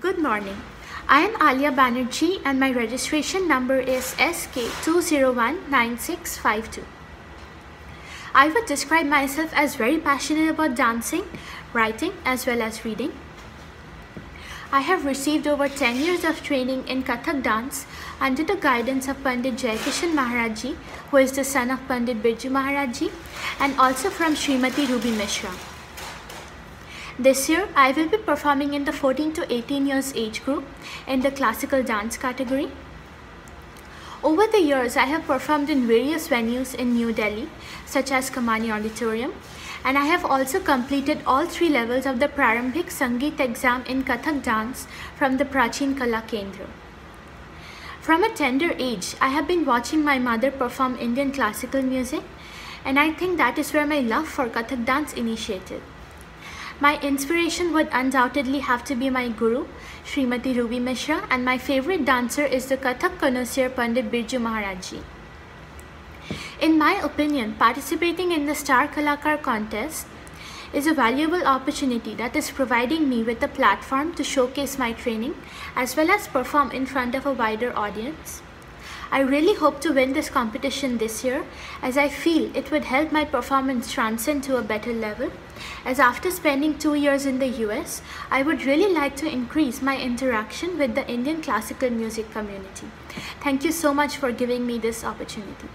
Good morning. I am Alia Banerjee and my registration number is SK2019652. I would describe myself as very passionate about dancing, writing as well as reading. I have received over 10 years of training in Kathak dance under the guidance of Pandit Jaikishan Maharajji, who is the son of Pandit Birju Maharajji, and also from Srimati Ruby Mishra. This year, I will be performing in the 14 to 18 years age group in the classical dance category. Over the years, I have performed in various venues in New Delhi, such as Kamani Auditorium, and I have also completed all three levels of the Prarambhik Sangeet exam in Kathak dance from the Prachin Kala Kendra. From a tender age, I have been watching my mother perform Indian classical music, and I think that is where my love for Kathak dance initiated. My inspiration would undoubtedly have to be my guru, Srimati Ruby Mishra, and my favorite dancer is the Kathak connoisseur Pandit Birju Maharajji. In my opinion, participating in the Star Kalakaar contest is a valuable opportunity that is providing me with a platform to showcase my training as well as perform in front of a wider audience. I really hope to win this competition this year as I feel it would help my performance transcend to a better level. As after spending two years in the US, I would really like to increase my interaction with the Indian classical music community. Thank you so much for giving me this opportunity.